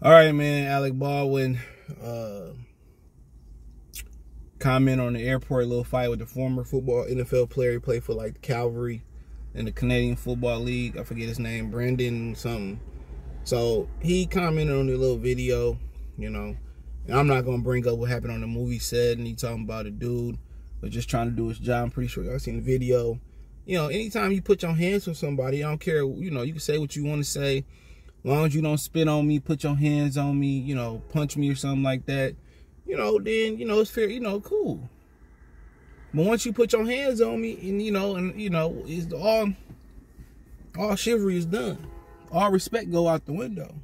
All right, man. Alec Baldwin uh, comment on the airport little fight with the former football NFL player. He played for like the Calgary in the Canadian Football League. I forget his name, Brandon something. So he commented on the little video, you know. And I'm not gonna bring up what happened on the movie set and he talking about a dude but just trying to do his job. I'm pretty sure y'all seen the video. You know, anytime you put your hands on somebody, I don't care, you know, you can say what you want to say. Long as you don't spit on me, put your hands on me, you know, punch me or something like that, you know, then, you know, it's fair, you know, cool. But once you put your hands on me and, you know, and, you know, it's all, all chivalry is done all respect go out the window.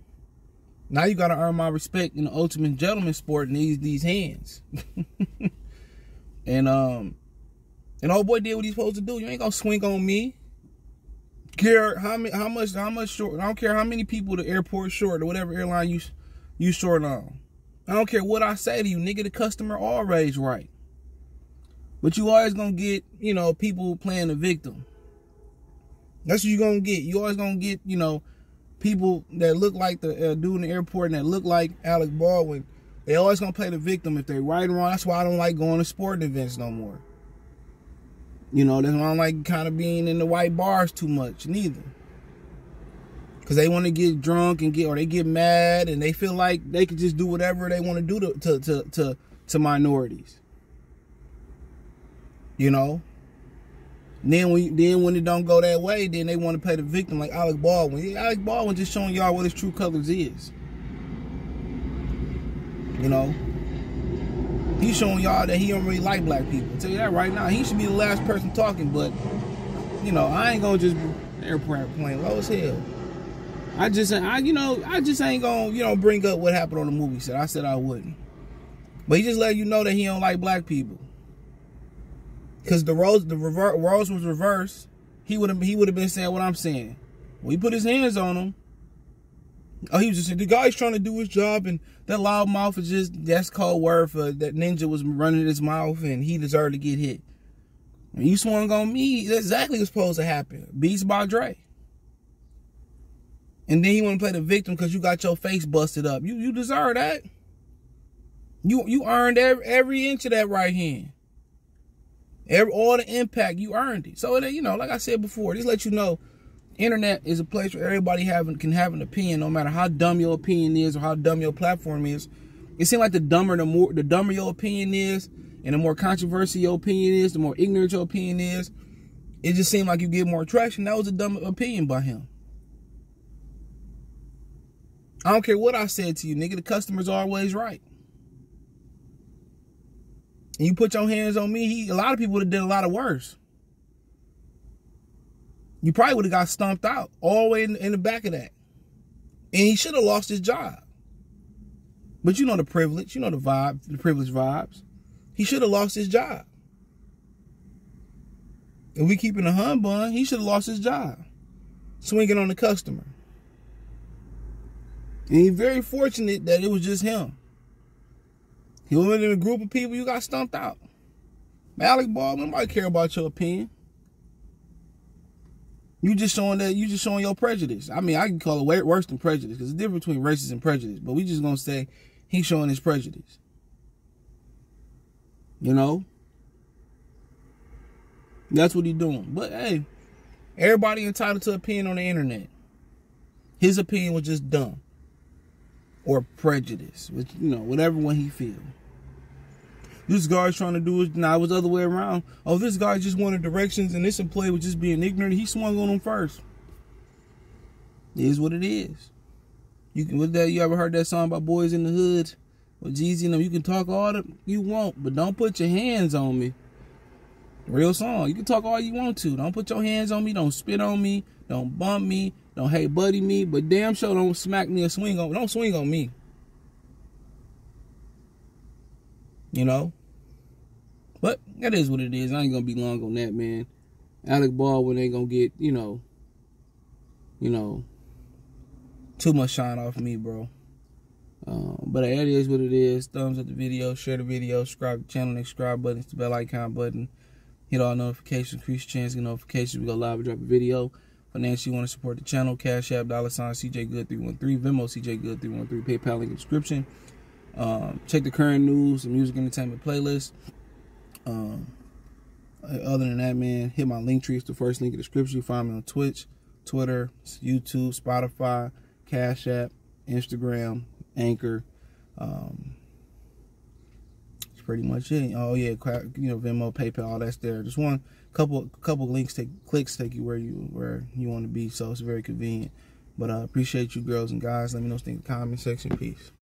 Now you gotta earn my respect in the ultimate gentleman sport these these hands. and um and old boy did what he's supposed to do. You ain't gonna swing on me. Care how many how much how much short I don't care how many people the airport short or whatever airline you you short on. I don't care what I say to you, nigga, the customer always right. But you always gonna get, you know, people playing the victim. That's what you're gonna get. You always gonna get, you know, people that look like the uh, dude in the airport and that look like Alec Baldwin, they always gonna play the victim if they right or wrong. That's why I don't like going to sporting events no more. You know, that's why I don't like kind of being in the white bars too much neither. Cause they want to get drunk and get, or they get mad and they feel like they can just do whatever they want to do to to to to, minorities. You know, then when then when it don't go that way, then they want to play the victim like Alec Baldwin. Alec Baldwin just showing y'all what his true colors is. You know, he's showing y'all that he don't really like black people. Tell you that right now. He should be the last person talking, but you know, I ain't gonna just airport plane low as hell. I just I you know I just ain't gonna you know bring up what happened on the movie set. I said I wouldn't, but he just let you know that he don't like black people. Because the roles the rever- roles was reversed, he would have he would have been saying what I'm saying. When he put his hands on him, oh, he was just the guy's trying to do his job, and that loud mouth is just that's called word for that ninja was running his mouth, and he deserved to get hit. You swung on me, that's exactly what's supposed to happen. Beats by Dre. And then he want to play the victim because you got your face busted up. You you deserve that. You you earned every, every inch of that right hand. Every, all the impact you earned it. So you know, like I said before, just let you know, internet is a place where everybody having can have an opinion, no matter how dumb your opinion is or how dumb your platform is. It seems like the dumber the more the dumber your opinion is, and the more controversial your opinion is, the more ignorant your opinion is. It just seemed like you get more traction. That was a dumb opinion by him. I don't care what I said to you, nigga. The customer's always right and you put your hands on me, he a lot of people would have did a lot of worse. You probably would have got stomped out all the way in, in the back of that. And he should have lost his job. But you know the privilege, you know the vibe, the privilege vibes. He should have lost his job. If we keeping a hun bun, he should have lost his job. Swinging on the customer. And he's very fortunate that it was just him. He went in a group of people, you got stumped out. Alec Baldwin, nobody care about your opinion. You just showing that you just showing your prejudice. I mean, I can call it worse than prejudice because the difference between racist and prejudice. But we just gonna say he's showing his prejudice. You know, that's what he's doing. But hey, everybody entitled to opinion on the internet. His opinion was just dumb or prejudice, which you know, whatever one he feel. This guy's trying to do it. Now it was the other way around. Oh, this guy just wanted directions, and this employee was just being ignorant. He swung on him first. It is what it is. You can. What that? You ever heard that song about boys in the hood? With Jeezy them, you can talk all that you want, but don't put your hands on me. Real song. You can talk all you want to. Don't put your hands on me. Don't spit on me. Don't bump me. Don't hey buddy me. But damn sure don't smack me or swing on. Don't swing on me. You know? But that is what it is. I ain't gonna be long on that, man. Alec Baldwin ain't gonna get, you know, you know, too much shine off me, bro. Um, but that is what it is. Thumbs up the video, share the video, subscribe to the channel, subscribe button, the bell icon button. Hit all notifications, increase chance get notifications. We go live and drop a video. financially you want to support the channel, Cash App, dollar sign CJ Good 313, Venmo CJ Good 313, PayPal link in description. Um, check the current news and music entertainment playlist. Um, other than that, man, hit my link tree. It's the first link in the description. You find me on Twitch, Twitter, YouTube, Spotify, Cash App, Instagram, Anchor. Um, that's pretty much it. Oh yeah, you know Venmo, PayPal, all that's there. Just one couple couple links take clicks take you where you where you want to be. So it's very convenient. But I uh, appreciate you girls and guys. Let me know in the comment section. Peace.